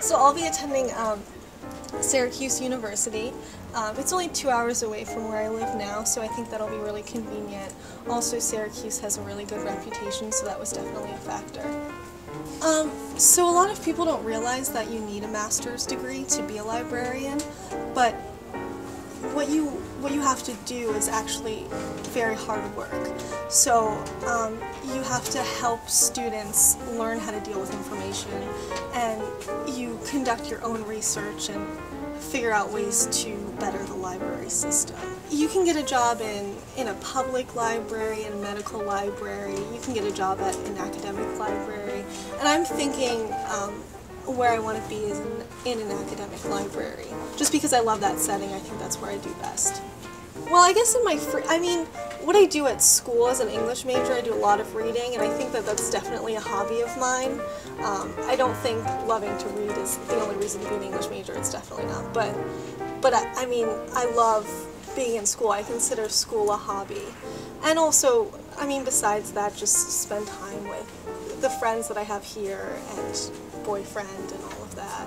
So I'll be attending um, Syracuse University. Um, it's only two hours away from where I live now, so I think that'll be really convenient. Also, Syracuse has a really good reputation, so that was definitely a factor. Um, so a lot of people don't realize that you need a master's degree to be a librarian, but what you what you have to do is actually very hard work. So um, you have to help students learn how to deal with information, and you conduct your own research and figure out ways to better the library system. You can get a job in, in a public library, in a medical library, you can get a job at an academic library, and I'm thinking um, where I want to be is in, in an academic library. Just because I love that setting, I think that's where I do best. Well, I guess in my free, I mean, what I do at school as an English major, I do a lot of reading, and I think that that's definitely a hobby of mine. Um, I don't think loving to read is the only reason to be an English major. It's definitely not. But, but I, I mean, I love being in school. I consider school a hobby, and also, I mean, besides that, just spend time with the friends that I have here and boyfriend and all of that.